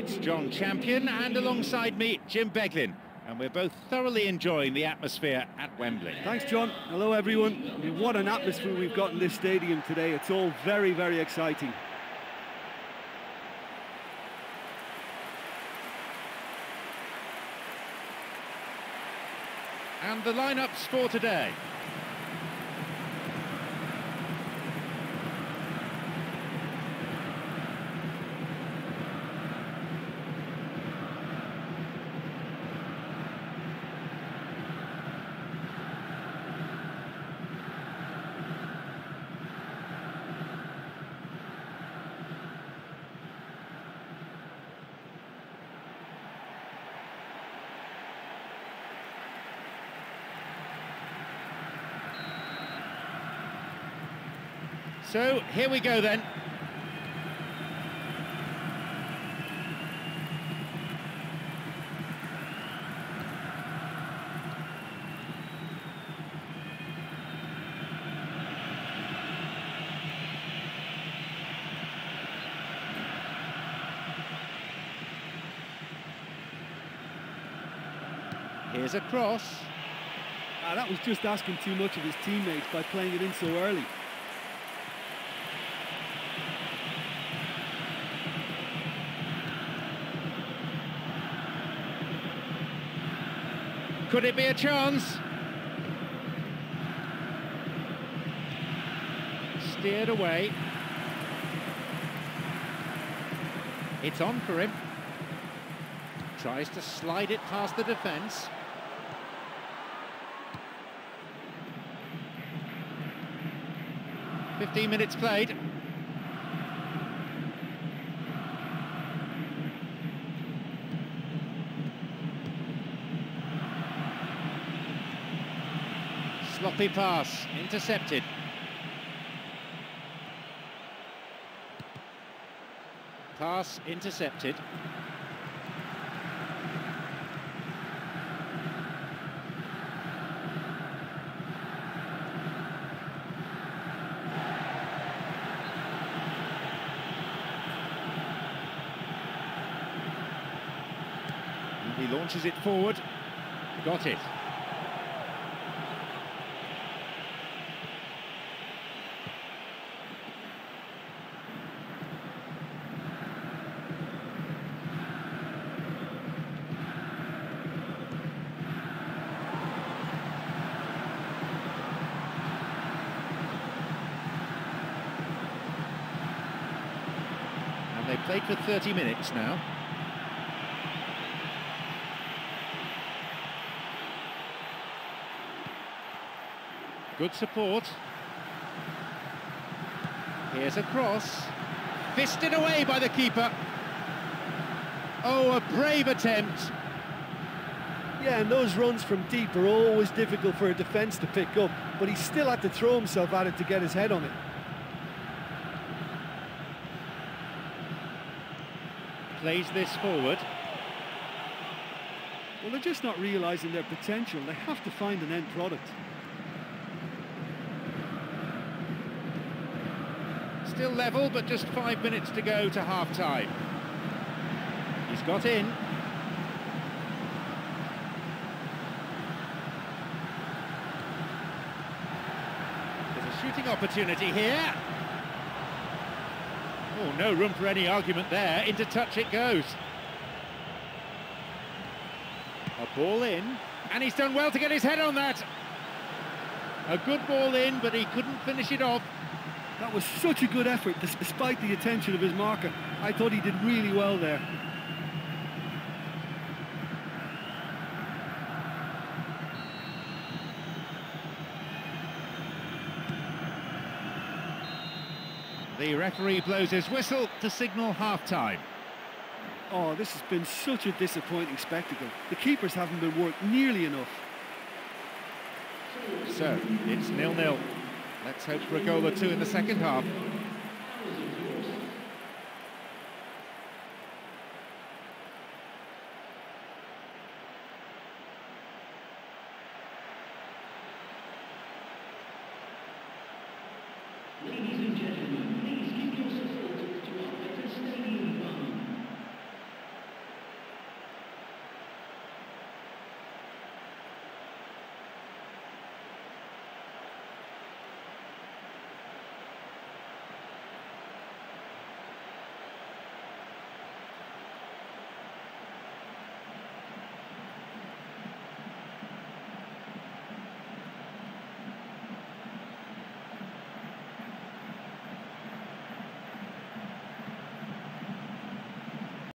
It's John Champion, and alongside me, Jim Beglin. And we're both thoroughly enjoying the atmosphere at Wembley. Thanks, John. Hello, everyone. I mean, what an atmosphere we've got in this stadium today. It's all very, very exciting. And the lineups for today. So here we go then. Here's a cross. Ah, that was just asking too much of his teammates by playing it in so early. Could it be a chance? Steered away. It's on for him. Tries to slide it past the defence. Fifteen minutes played. Sloppy pass, intercepted. Pass intercepted. He launches it forward. Got it. They played for 30 minutes now. Good support. Here's a cross. Fisted away by the keeper. Oh, a brave attempt. Yeah, and those runs from deep are always difficult for a defence to pick up, but he still had to throw himself at it to get his head on it. Plays this forward. Well, they're just not realising their potential. They have to find an end product. Still level, but just five minutes to go to half-time. He's got in. There's a shooting opportunity here. Oh, no room for any argument there. Into touch it goes. A ball in, and he's done well to get his head on that. A good ball in, but he couldn't finish it off. That was such a good effort, despite the attention of his marker. I thought he did really well there. The referee blows his whistle to signal half-time. Oh, this has been such a disappointing spectacle. The keepers haven't been worked nearly enough. So, it's nil-nil. Let's hope for a goal or two in the second half. Ladies and gentlemen, please